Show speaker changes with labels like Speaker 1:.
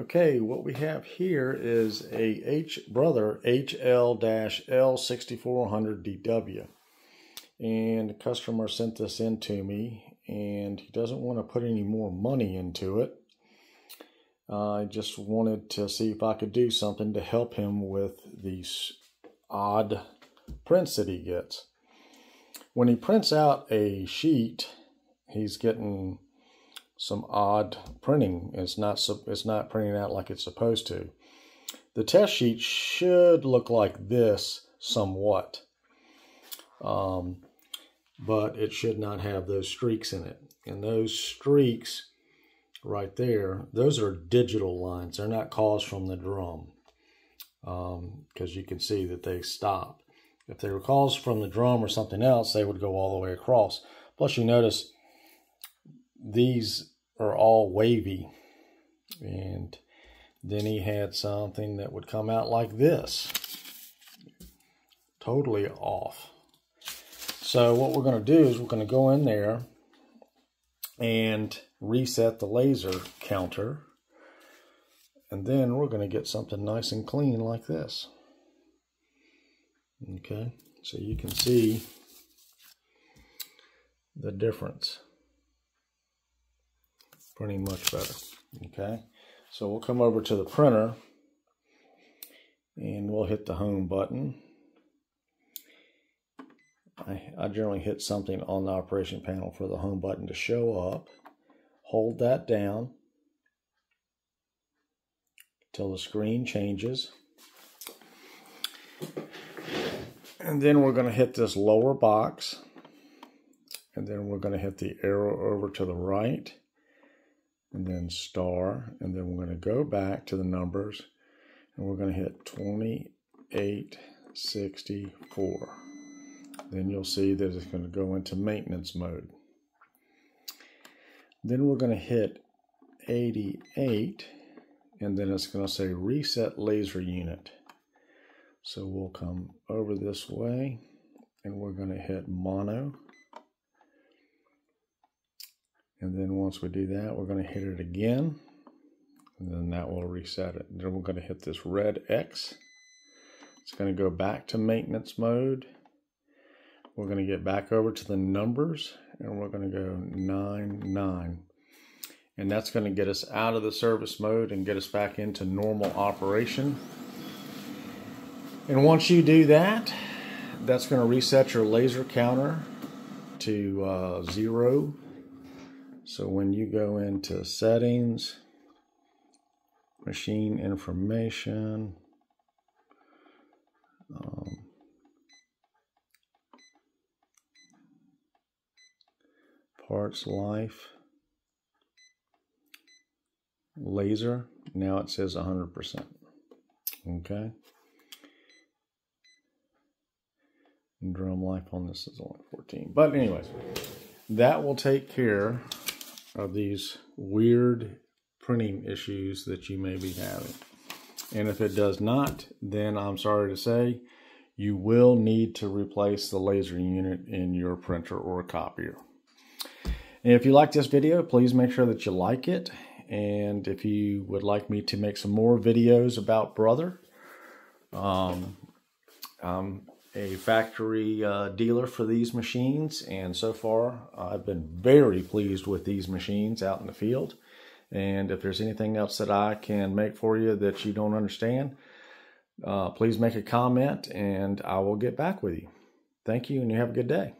Speaker 1: Okay, what we have here is a H Brother HL-L6400DW. And the customer sent this in to me and he doesn't want to put any more money into it. I just wanted to see if I could do something to help him with these odd prints that he gets. When he prints out a sheet, he's getting some odd printing. It's not it's not printing out like it's supposed to. The test sheet should look like this somewhat, um, but it should not have those streaks in it. And those streaks right there, those are digital lines. They're not caused from the drum because um, you can see that they stop. If they were caused from the drum or something else, they would go all the way across. Plus, you notice these are all wavy. And then he had something that would come out like this. Totally off. So what we're going to do is we're going to go in there and reset the laser counter. And then we're going to get something nice and clean like this. Okay, so you can see the difference printing much better. Okay, so we'll come over to the printer and we'll hit the home button. I, I generally hit something on the operation panel for the home button to show up. Hold that down till the screen changes. And then we're going to hit this lower box. And then we're going to hit the arrow over to the right and then star, and then we're going to go back to the numbers, and we're going to hit 2864. Then you'll see that it's going to go into maintenance mode. Then we're going to hit 88, and then it's going to say reset laser unit. So we'll come over this way, and we're going to hit mono. And then once we do that, we're going to hit it again. And then that will reset it. Then we're going to hit this red X. It's going to go back to maintenance mode. We're going to get back over to the numbers and we're going to go 9, 9. And that's going to get us out of the service mode and get us back into normal operation. And once you do that, that's going to reset your laser counter to uh, zero so when you go into settings, machine information, um, parts life, laser, now it says 100%. Okay. And drum life on this is only 14. But anyways, that will take care of these weird printing issues that you may be having. And if it does not, then I'm sorry to say, you will need to replace the laser unit in your printer or copier. And if you like this video, please make sure that you like it. And if you would like me to make some more videos about Brother, um, um, a factory uh, dealer for these machines and so far I've been very pleased with these machines out in the field and if there's anything else that I can make for you that you don't understand uh, please make a comment and I will get back with you. Thank you and you have a good day.